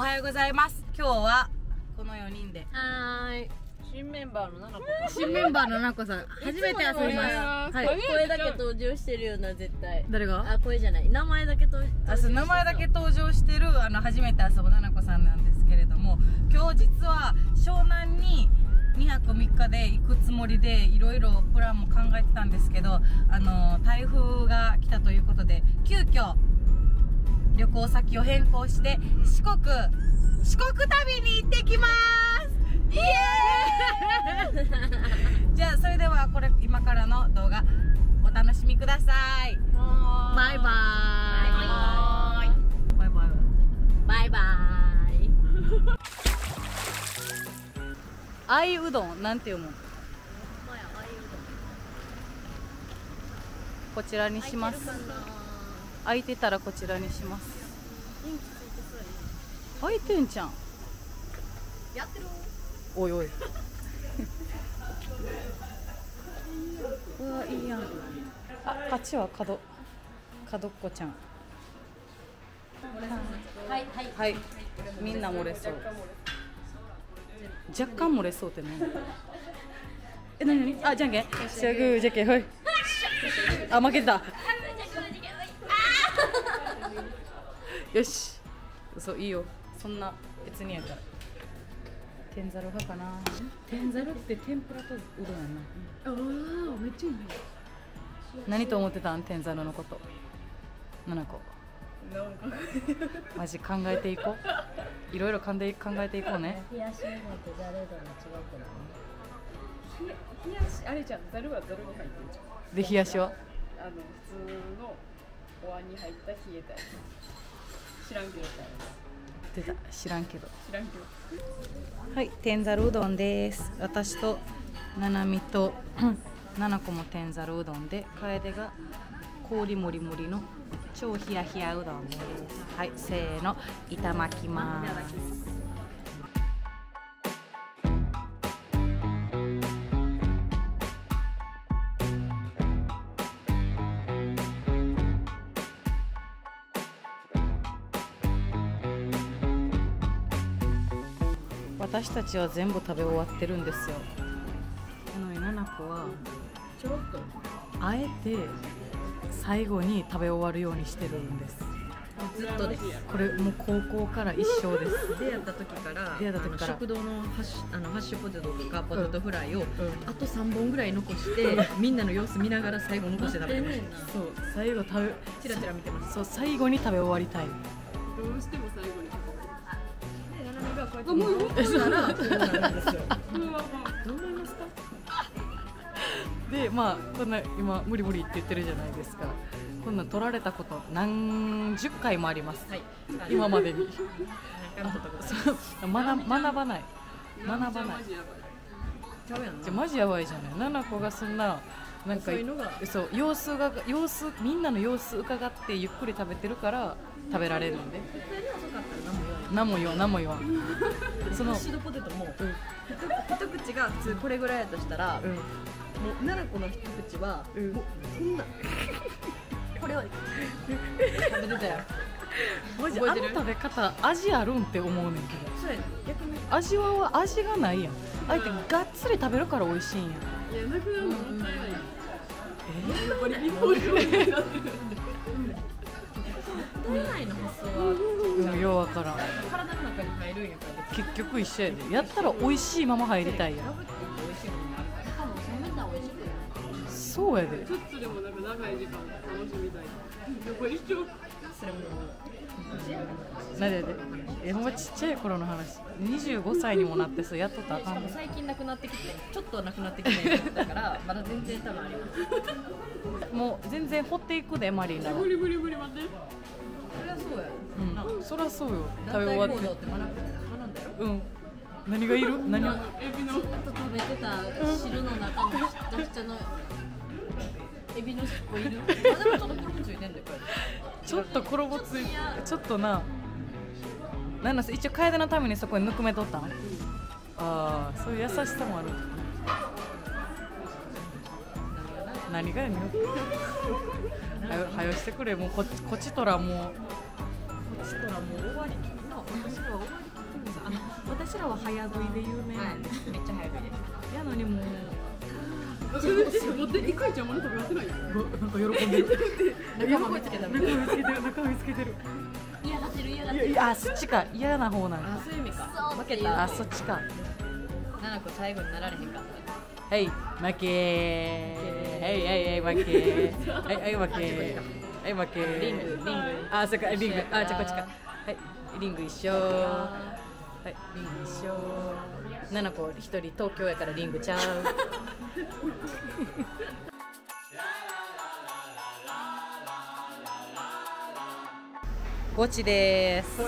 おはようございます。今日はこの4人で。はーい。新メンバーのナナコ新メンバーのなこさん、初めて遊びます。はい。声だけ登場してるよな絶対。誰が？あ声じゃない。名前だけ登場あそう名前だけ登場してるあの初めて遊ぶななこさんなんですけれども今日実は湘南に2泊3日で行くつもりでいろいろプランも考えてたんですけどあの台風が来たということで急遽旅行先を変更して四国四国旅に行ってきます。イエーイ。じゃあそれではこれ今からの動画お楽しみください。バイバーイ。バイ。バイバイ。バイあいうどんなんて読む？こちらにします空いてたらこちらにします。空いてんじゃん。やってるおいおい。うわいいやん。あこっちは角角っこちゃん。はいはい。はい。みんな漏れそう。若干漏れそうってねえなになにあじゃんけん。しゃぐーじゃんけん。はい。あ負けたよし。そういいよ。そんな別にやから。天ざる派かな。天ざるって天ぷらとうどんやな。あー、めっちゃいいね。何と思ってたん？天ざるのこと。7個マジ考えていこう。いろいろ考え考えていこうね。冷やしうどんとざるうどんの違うけどね。冷やしあれじゃん。ざるはざるに入ってるじゃん。で冷やしは？あの普通のお椀に入った冷えたやつ知らんけど。さ出た知らんけど。知らんけどはい天ざるうどんです。私とななみとななこも天ざるうどんで楓が氷もりもりの超ひやひやうどんです。はいせーのいただきます私たちは全部食べ終わってるんですよ。なのにななこはちょろっとあえて最後に食べ終わるようにしてるんです。ずっとです。これもう高校から一生です。出会った時から出会った時から。あの食堂のハッシュあのハッシュポテトとかポテトフライを、んあと3本ぐらい残してみんなの様子見ながら最後残して食べてました。そう最後食べチラチラ見てました。そう最後に食べ終わりたい。どうしても最後にあもう思ったら。そうなんですよ。どう思いますか？でまあこんな今無理無理って言ってるじゃないですか。こんなん取られたこと何十回もあります、はい。今までに。学 学ばない。学ばない。マジやばいちゃうやんなじゃあマジやばいじゃない。七子がそんななんかそう様子が様子みんなの様子伺ってゆっくり食べてるから食べられるんで何も言わん何も言わんそのシュドポテトも、一口が普通これぐらいやとしたら、うん。もう7個の一口は、うん。もうこんな。これを食べてたよ。マジあの食べ方味あるんって思うねんけど。そうやね逆に。味は味がないやん。あえてがっつり食べるから美味しいんや。いやなくなるのもったいない。えやっぱり日本料理になってる体内の発想は。うんようわからん結局一緒やで。やったら美味しいまま入りたいやん。そうやで。ちょっとでもなんか長い時間楽しみたい横一生それもで。でえほんまちっちゃい頃の話。25歳にもなってそうやっとったらあしかんね最近なくなってきてちょっとはなくなってきてだからまだ全然多分ありますもう全然掘っていくでマリーなら無理無理無理待ってそりゃそうや。うん。そりゃそうよ。食べ終わってうん。何がいる？何をエビのずっと食べてた汁の中のひたひたのエビの尻尾いる？あでもちょっと衣ついてんだよちょっと衣ついちょっとな。なんなんす？一応楓のためにそこにぬくめとったん、ああそういう優しさもある。何がやねん。はよはよしてくれ。もうこっちこっちとらもう。そしたらもう終わり。な私らは終わり私らは早食いで有名なんです、めっちゃ早いです。やのにもう待っていかいちゃんまだ食べやってないよなんか喜んで。る仲間見つけたみたい見つけてる。仲間見つけて。る。嫌がって。る。嫌がってる。あそっちか嫌な方なんあそうい。う意味か負け。たあそっちか最後になられへんかったはい負け。はいはいはい負け。はいはい負け。はい負け。リングリングあそっかリングあじゃあこっちかはいリング一緒はいリング一緒。七子一人東京やからリングちゃう。ゴチです。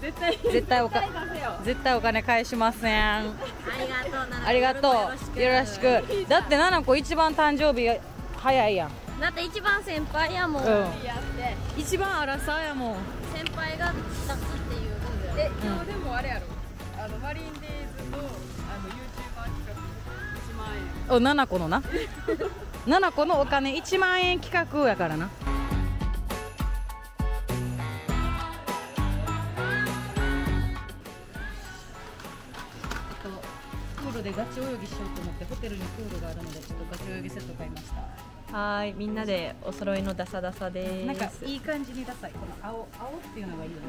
絶対絶対おか出せよ。絶対お金返しません。ありがとうなありがとう。よろしく。だって七子一番誕生日早いやん。だって一番先輩やもん、うん。一番荒さやもんえ今日でもあれやろ。あのマリンデイズのあの YouTuber 企画1万円。お七個のな？七個のお金1万円企画やからな。プールでガチ泳ぎしようと思ってホテルにプールがあるのでちょっとガチ泳ぎセット買いましたはいみんなでお揃いのダサダサです。なんかいい感じにダサい。この青青っていうのがいいよね。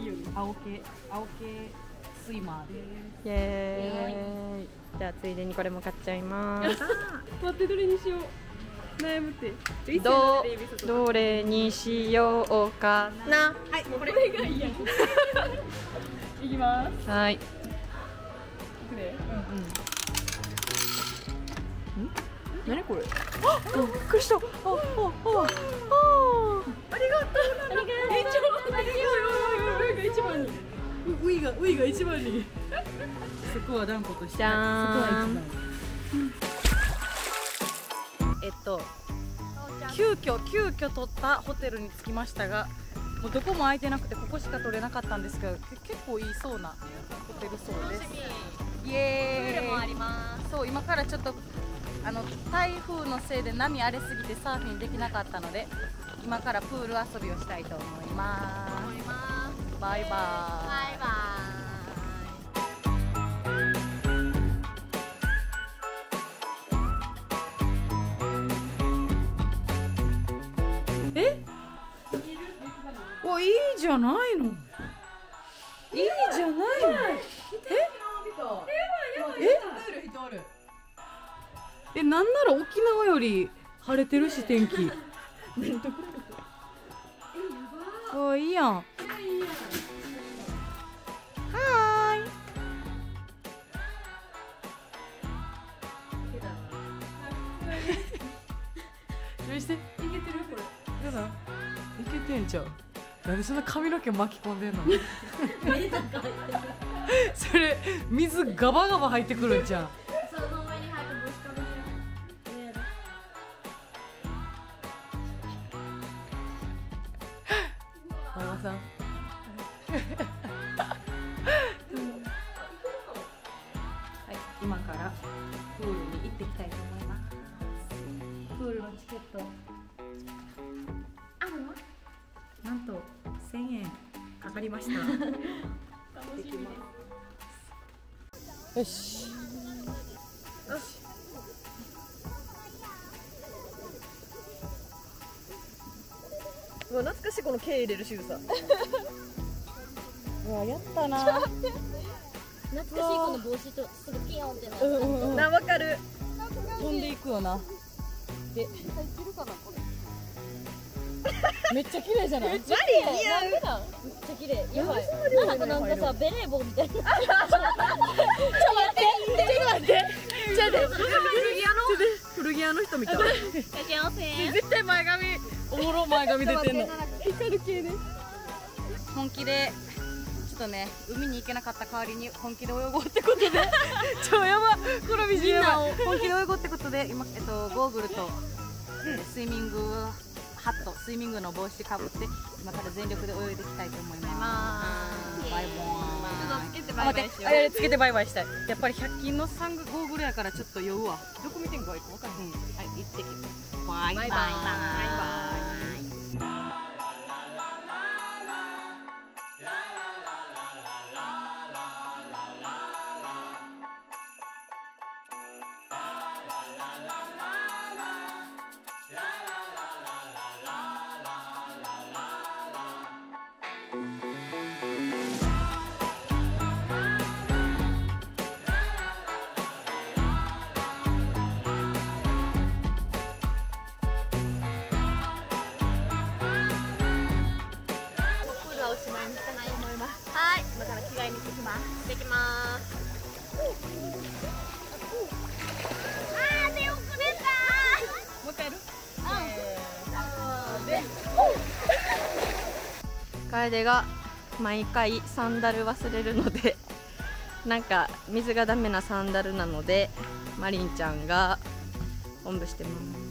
いいよね青系青系スイマーで。すイエーイ。じゃあついでにこれも買っちゃいます。待ってどれにしよう。悩むって。どどれにしようかな。はいこれがいいやん。いきます。はい。いくで何これ？びっくりした。ああああ。ありがとう。なありがとう。一番上が一番にウイがウイが一番に。そこは断固として。そこは一番。えっと急遽急遽取ったホテルに着きましたがもうどこも空いてなくてここしか取れなかったんですけどけ結構いいそうなホテルそうです。イエーイ。ルールもあります。そう今からちょっとあの台風のせいで波荒れすぎてサーフィンできなかったので今からプール遊びをしたいと思いま思いますバイ。バイバイ。バおいいじゃないの。なんなら沖縄より晴れてるし天気。あいいやん。はーい。何していけてるこれ。やだ。いけてんじゃんなんでそんな髪の毛巻き込んでんの？それ水ガバガバ入ってくるんじゃんママさん。はい、今からプールに行ってきたいと思います。プールのチケット。あるの？なんと1000円かかりました。よしうわ懐かしいこの毛入れる仕草。うわやったな。懐かしいこの帽子とすぐピヨンってなる。なわかる。飛んでいくよな。で入ってるかなこれ。めっちゃ綺麗じゃない？何似合う。めっちゃ綺麗。やばい。なんかなんかさベレー帽みたいな。ちょっと待って。ちょっと待って。ちょっと待って。古着屋の人みたい。いらっしゃいませ。絶対前髪おもろ前髪出てんの。光る系ね本気でちょっとね海に行けなかった代わりに本気で泳ごうってことで。超やばこの美人やば本気で泳ごうってことで今、えっと、ゴーグルと、えースイミングハットスイミングの帽子かぶって今から全力で泳いでいきたいと思います。バイバイ。つけてあ待って。あれつけてバイバイしたい。やっぱり100均のサングゴーグルやからちょっと酔うわ。どこ見てんかいか分かんない、はい行ってきバイバイ。バイバイ楓が毎回サンダル忘れるので なんか水がダメなサンダルなのでマリンちゃんがおんぶしてます。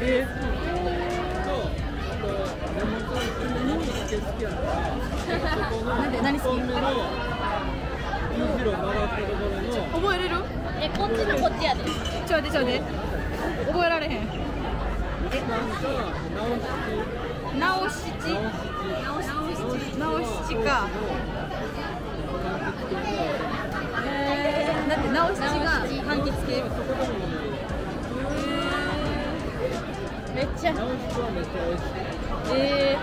なんで何好き覚えれる？えこっちのこっちやで。ちょいでちょいで覚えられへん。え直七直七か。えー、だって直七が柑橘系めっちゃ。えー。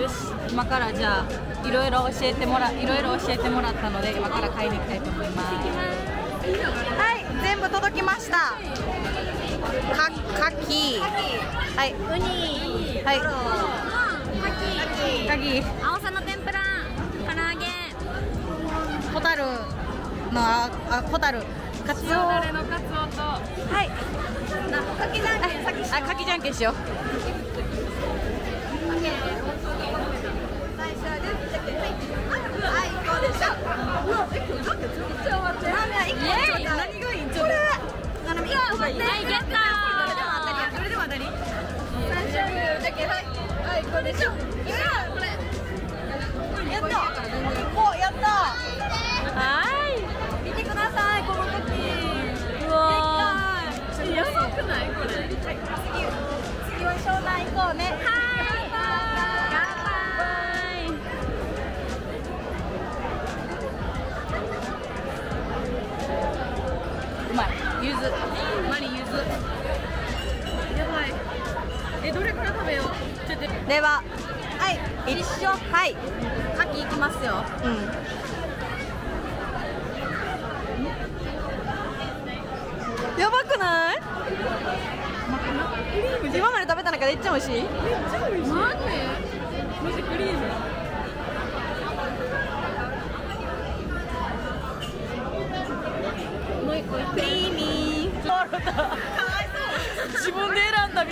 よし今からじゃあいろいろ教えてもらいろいろ教えてもらったので今から買いに行きたいと思います。はい全部届きました。かかきはい。ウニはいかき青さの天ぷらタルのああホタルカツオ誰のカツオとはいなかきじゃんけんあかきじゃんけんしようはいゲットどれでも当たり最初にだけはいこれでしょこれやったくないこれはい。次次は湘南行こうねはいうまい。ゆず。マリゆずやばい。えどれから食べよう？ちょっとでははい。一緒。はい。牡蠣いきますよ。うんやばくない今まで食べた中でい？っちゃ美味しい。クリーミー。かわいそう。自分で選んだ道